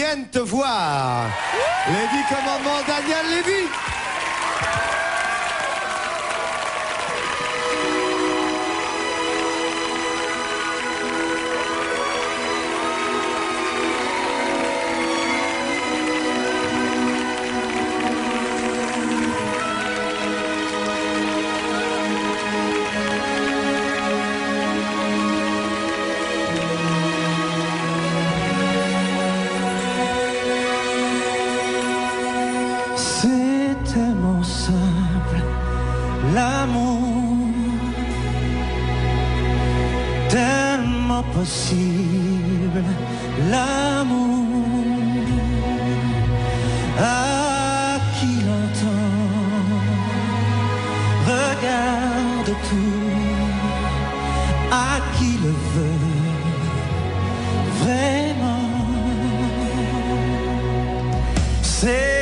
viennent te voir. Les dix commandements Daniel Lévy. Tellement simple, l'amour, tellement possible, l'amour. À qui l'entend, regarde tout, à qui le veut, vraiment. C'est